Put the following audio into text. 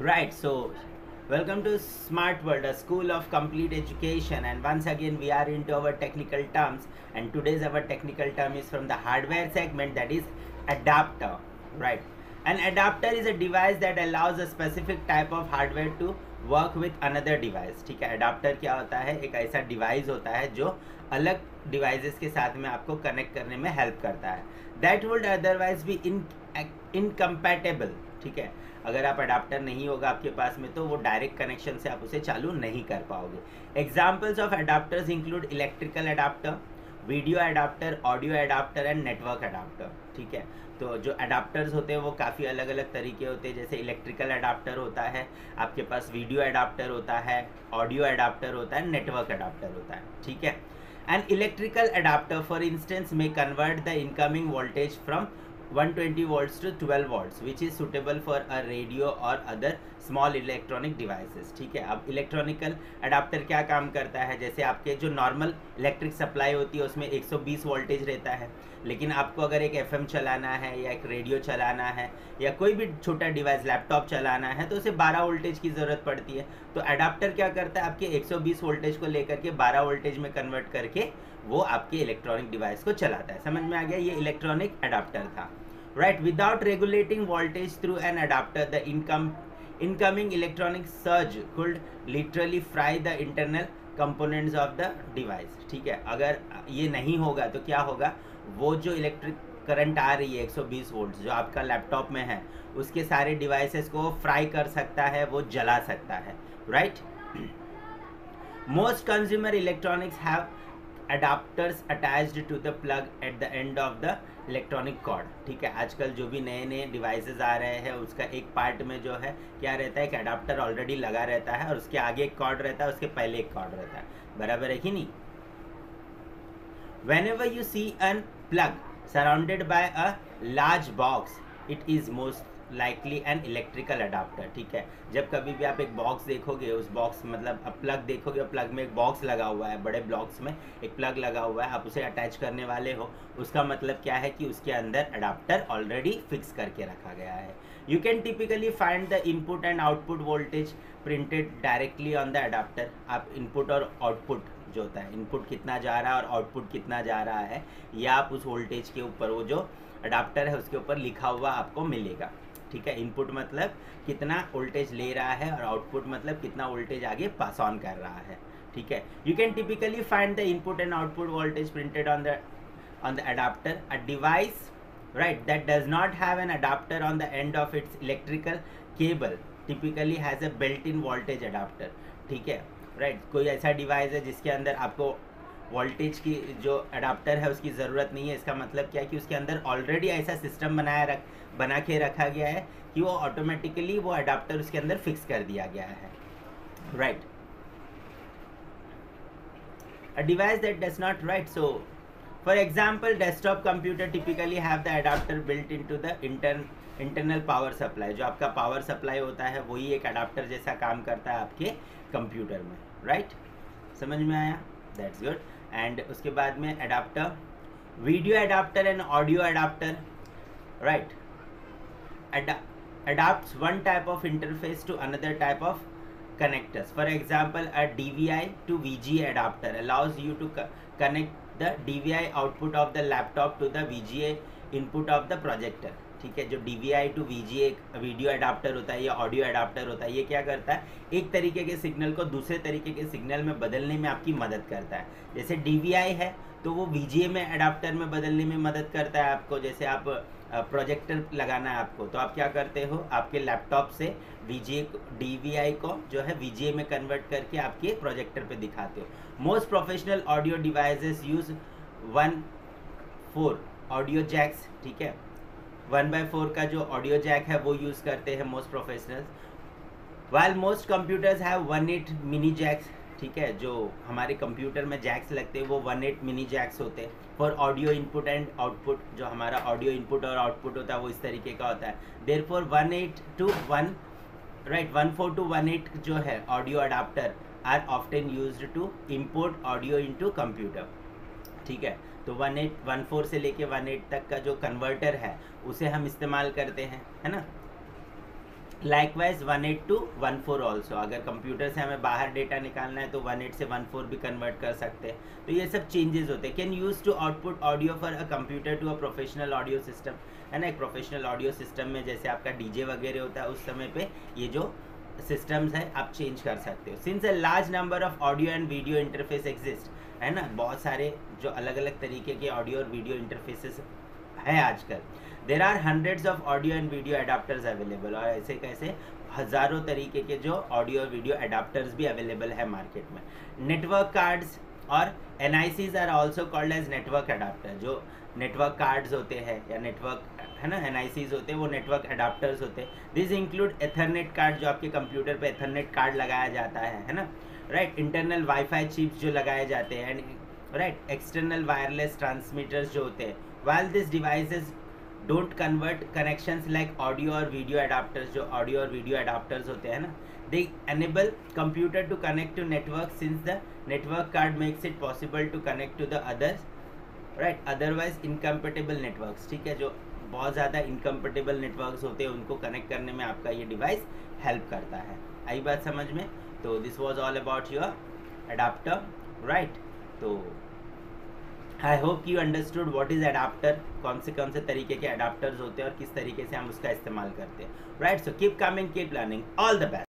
Right, so welcome to Smart World, a school of complete education. And once again, we are into our technical terms. And today's our technical term is from the hardware segment that is adapter. Right, an adapter is a device that allows a specific type of hardware to work with another device ठीक है adapter क्या होता है एक ऐसा device होता है जो अलग डिवाइसेस के साथ में आपको कनेक्ट करने में हेल्प करता है that would otherwise be in incompatible ठीक है अगर आप अडाप्टर नहीं होगा आपके पास में तो वो डायरेक्ट कनेक्शन से आप उसे चालू नहीं कर पाओगे। Examples of adapters include electrical adapter video adapter audio adapter and network adapter ठीक है? तो जो अडाप्टर्स होते हैं, वो काफ़ी अलग अलग तरीके होते हैं। जैसे इलेक्ट्रिकल अडाप्टर होता है, आपके पास वीडियो अडाप्टर होता है ऑडियो अडाप्टर होता है नेटवर्क अडाप्टर होता है, ठीक है? And electrical adapter for instance may convert the incoming voltage from 120 volts to 12 volts, which is suitable for a radio or other small electronic devices ठीक है? अब इलेक्ट्रॉनिकल अडाप्टर क्या काम करता है? जैसे आपके जो नॉर्मल इलेक्ट्रिक सप्लाई होती है, उसमें 120 वोल्टेज रहता है। लेकिन आपको अगर एक एफएम चलाना है या एक रेडियो चलाना है या कोई भी छोटा डिवाइस लैपटॉप चलाना है तो उसे 12 वोल्टेज की ज़रूरत पड़ती है। तो अडाप्टर क्या करता है? आपके 120 वोल्टेज को लेकर के 12 वोल्टेज में कन्वर्ट करके वो आपके इलेक्ट्रॉनिक डिवाइस को चलाता है। समझ में आ गया? ये इलेक्ट्रॉनिक अडाप्टर था। Right without regulating voltage through an adapter the income incoming electronic surge could literally fry the internal components of the device. ठीक है? अगर ये नहीं होगा तो क्या होगा? वो जो इलेक्ट्रिक करंट आ रही है 120 वोल्ट जो आपका लैपटॉप में है, उसके सारे डिवाइसेस को फ्राई कर सकता है, वो जला सकता है। Right most consumer electronics have adapters attached to the plug at the end of the electronic cord ठीक है, आजकल जो भी नए नए डिवाइसेस आ रहे हैं, उसका एक पार्ट में जो है, क्या रहता है कि अडाप्टर ऑलरेडी लगा रहता है और उसके आगे एक कॉर्ड रहता है, उसके पहले एक कॉर्ड रहता है। बराबर है कि नहीं? Whenever you see an plug surrounded by a large box it is most likely an electrical adapter ठीक है? जब कभी भी आप एक बॉक्स देखोगे, उस बॉक्स मतलब अब प्लग देखोगे प्लग में एक बॉक्स लगा हुआ है, बड़े ब्लॉक्स में एक प्लग लगा हुआ है, आप उसे अटैच करने वाले हो। उसका मतलब क्या है कि उसके अंदर अडाप्टर ऑलरेडी फिक्स करके रखा गया है। You can typically find the input and output voltage printed directly on the adapter आप इनपुट और आउटपुट जो होता है इनपुट कितना जा रहा है और आउटपुट कितना जा रहा है, या आप उस वोल्टेज के ऊपर वो जो अडाप्टर है, उसके ऊपर लिखा हुआ आपको मिलेगा। ठीक है? इनपुट मतलब कितना वोल्टेज ले रहा है और आउटपुट मतलब कितना वोल्टेज आगे पास ऑन कर रहा है, ठीक है? You can typically find the input and output voltage printed on the on the adapter a device right that does not have an adapter on the end of its electrical cable typically has a built in voltage adapter ठीक है? Right right? कोई ऐसा device है जिसके अंदर आपको voltage की जो अडाप्टर है, उसकी ज़रूरत नहीं है। इसका मतलब क्या है कि उसके अंदर ऑलरेडी ऐसा सिस्टम बनाया रख, बना के रखा गया है कि वो ऑटोमेटिकली वो अडाप्टर उसके अंदर फिक्स कर दिया गया है। Right a device that does not write, so, for example, desktop computer typically have the adapter built into the intern internal power supply जो आपका पावर सप्लाई होता है, वही एक अडाप्टर जैसा काम करता है आपके कंप्यूटर में। Right right? समझ में आया? दैट्स गुड एंड उसके बाद में adapter video adapter and audio adapter right adapt one type of interface to another type of connectors for example a D V I to V G adapter allows you to connect the D V I output of the laptop to the V G A input of the projector ठीक है, जो D V I to V G एक video adapter होता है या audio adapter होता है, ये क्या करता है? एक तरीके के सिग्नल को दूसरे तरीके के सिग्नल में बदलने में आपकी मदद करता है। जैसे डी वी आई है तो वो वी जी ए में अडाप्टर में बदलने में मदद करता है आपको। जैसे आप प्रोजेक्टर लगाना है आपको तो आप क्या करते हो? आपके लैपटॉप से V G D V I को जो है वी जी ए में कन्वर्ट करके आपके प्रोजेक्टर पे दिखाते हो। Most professional audio devices use one four audio jacks ठीक है? वन बाय फोर का जो ऑडियो जैक है, वो यूज़ करते हैं most professionals while most computers have one eight mini jacks ठीक है, जो हमारे कंप्यूटर में जैक्स लगते हैं, वो वन एट मिनी जैक्स होते हैं. For audio input and output जो हमारा ऑडियो इनपुट और आउटपुट होता है, वो इस तरीके का होता है. There four one eight two one right one four two one eight जो है audio adapter are often use to import audio into computer ठीक है? तो वन एट वन फोर से लेके वन एट तक का जो कन्वर्टर है, उसे हम इस्तेमाल करते हैं, है ना? Likewise one eight two one four also अगर कंप्यूटर से हमें बाहर डेटा निकालना है तो वन एट से वन फोर भी कन्वर्ट कर सकते हैं। तो ये सब चेंजेस होते हैं। Can use to output audio for a computer to a professional audio system है ना? एक प्रोफेशनल ऑडियो सिस्टम में जैसे आपका डीजे वगैरह होता है, उस समय पे ये जो सिस्टम्स है, आप चेंज कर सकते हो। Since a large number of audio and video interface exist है ना? बहुत सारे जो अलग अलग तरीके के ऑडियो और वीडियो इंटरफेसेस है आजकल। There are hundreds of audio and video adapters available और ऐसे कैसे हज़ारों तरीके के जो ऑडियो और वीडियो अडाप्टर्स भी अवेलेबल है मार्केट में। नेटवर्क कार्ड्स और an are also called as network adapter जो नेटवर्क कार्ड्स होते हैं या नेटवर्क है ना एन होते हैं, वो नेटवर्क अडाप्टर्स होते हैं। दिस इंक्लूड एथरनेट कार्ड जो आपके कंप्यूटर पे एथरनेट कार्ड लगाया जाता है है ना? राइट इंटरनल वाईफाई चिप्स जो लगाए जाते हैं and right external wireless transmitters जो होते हैं। While this devices don't convert connections like audio और वीडियो अडाप्टर्स जो ऑडियो और वीडियो अडाप्टर्स होते हैं ना? They enable computer to connect to network since the network card makes it possible to connect to the others right otherwise incompatible networks ठीक है? जो बहुत ज़्यादा इनकम्पेटेबल नेटवर्क्स होते हैं, उनको कनेक्ट करने में आपका ये डिवाइस हेल्प करता है। आई बात समझ में? तो this was all about your adapter right तो I hope you understood what is adapter कौन से कौन से तरीके के अडाप्टर्स होते हैं और किस तरीके से हम उसका इस्तेमाल करते हैं। Right so keep coming keep learning all the best